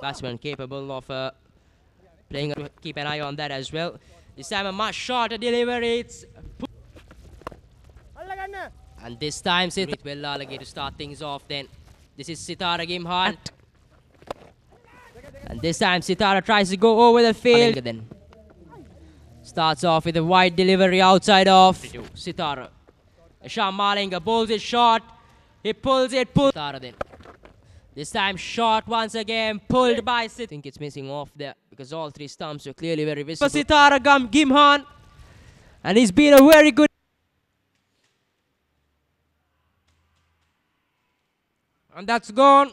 batsman capable of uh, playing. Keep an eye on that as well. This time a much shorter delivery. It's and this time Sit with Will Alage to start things off. Then this is Sithara Gimhan. And this time Sithara tries to go over the field. Then starts off with a wide delivery outside of Sithara. Isham Malinga pulls it short. He pulls it, pulls Sithara then. This time short once again, pulled by Sit. I think it's missing off there because all three stumps are clearly very visible. Sithara Gimhan. And he's been a very good and that's gone